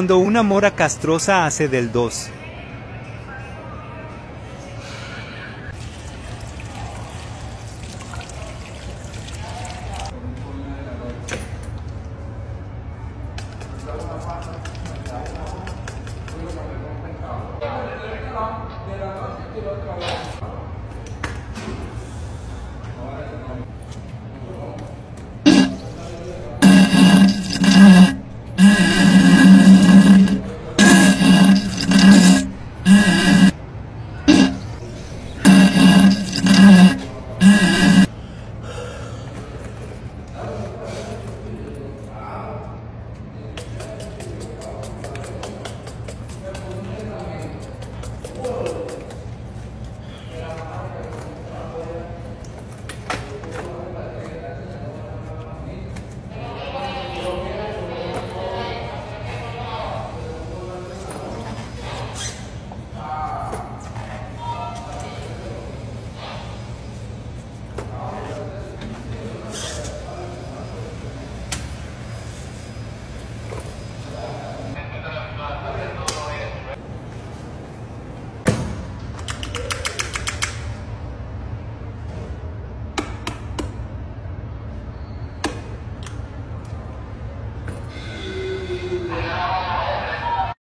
Cuando una mora castrosa hace del 2.